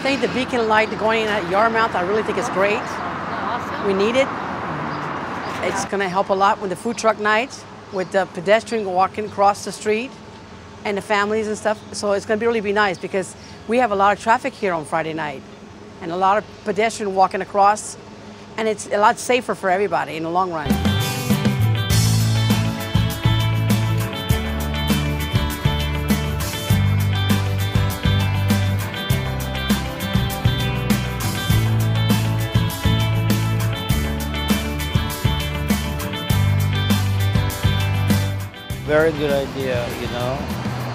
think the beacon light going in at Yarmouth, I really think it's great. Awesome. We need it. It's going to help a lot with the food truck nights, with the pedestrian walking across the street, and the families and stuff. So it's going to be really be nice because we have a lot of traffic here on Friday night, and a lot of pedestrian walking across, and it's a lot safer for everybody in the long run. Very good idea, you know,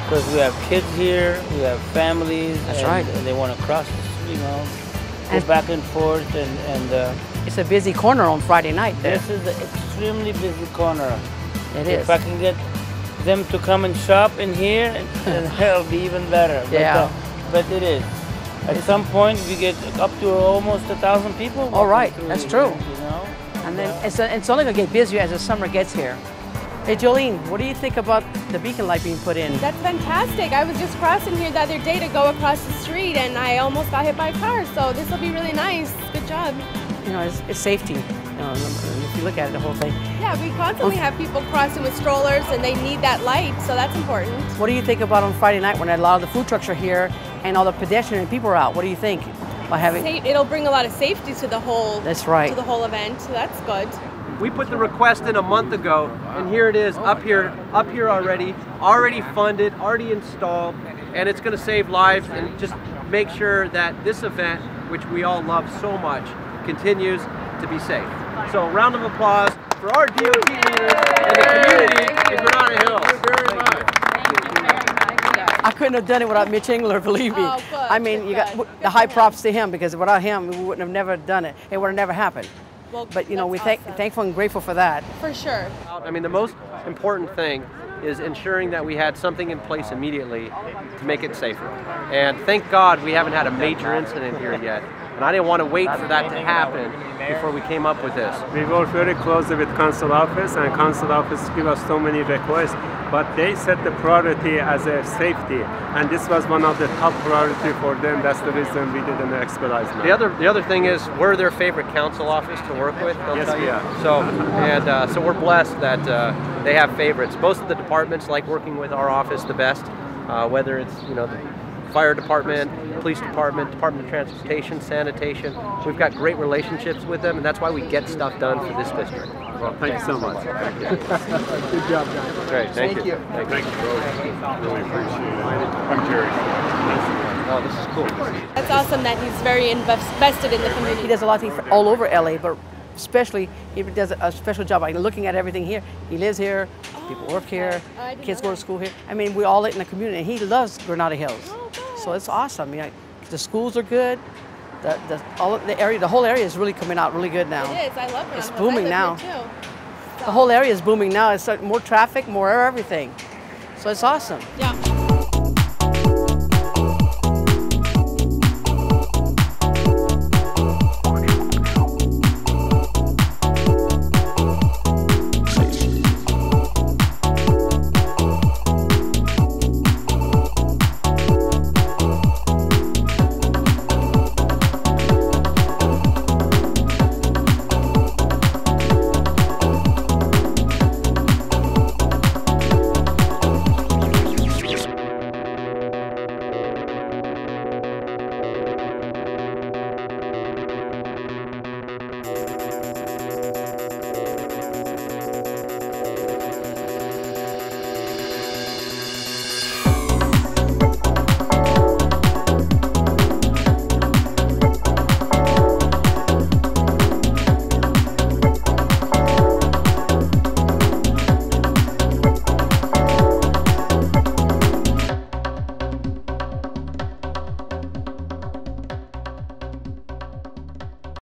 because we have kids here, we have families, That's and, right. and they want to cross, you know, go And- back and forth, and and uh, It's a busy corner on Friday night there. this is an extremely busy corner. It if is. I can get them to come and shop in here, then it'll be even better. But, Yeah. uh, but it is. At some point, we get up to almost a thousand people. All right, that's true. You know. And then it's, it's only going to get busier as the summer gets here. Hey, Jolene, what do you think about the beacon light being put in? That's fantastic. I was just crossing here the other day to go across the street and I almost got hit by a car. So this will be really nice. Good job. You know, it's, it's safety. You know, if you look at it, the whole thing. Yeah, we constantly have people crossing with strollers and they need that light, so that's important. What do you think about on Friday night when a lot of the food trucks are here and all the pedestrian people are out? What do you think by having? It'll bring a lot of safety to the whole That's right. to the whole event, so that's good. We put the request in a month ago, and here it is up here, up here already, already funded, already installed, and it's going to save lives and just make sure that this event, which we all love so much, continues to be safe. So, a round of applause for our DOT leaders and the community in Granada Hills. Very much. I couldn't have done it without Mitch Englander, believe me. Oh, I mean, you got the high props to him because without him, we wouldn't have never done it. It would have never happened. Well, But you know, we're thank- awesome. thankful and grateful for that. For sure. I mean, the most important thing is ensuring that we had something in place immediately to make it safer. And thank God we haven't had a major incident here yet. And I didn't want to wait for that to happen before we came up with this. We work very closely with council office and council office give us so many requests, but they set the priority as a safety. And this was one of the top priority for them. That's the reason we did an expedite. The other, the other thing is we're their favorite council office to work with. Yes, we are. So, and uh, so we're blessed that uh, they have favorites. Most of the departments like working with our office the best, uh, whether it's you know the fire department, police department, department of transportation, sanitation. We've got great relationships with them, and that's why we get stuff done for this district. Well, thank you so much. Thank you. Good job, guys. Great, thank, you. Thank you. Thank you, bro. Really appreciate it. I'm Jerry. Oh, this is cool. That's awesome that he's very invested in the community. He does a lot of things for all over LA, but especially he does a special job. Like looking at everything here. He lives here. People work oh, here. Oh, I didn't Kids go to school here. I mean, we all live in the community. And he loves Granada Hills. Oh, So it's awesome. You know, the schools are good. The, the, all the area, the whole area is really coming out really good now. It is. I love it. It's booming now. Too. The whole area is booming now. It's like more traffic, more everything. So it's awesome. Yeah.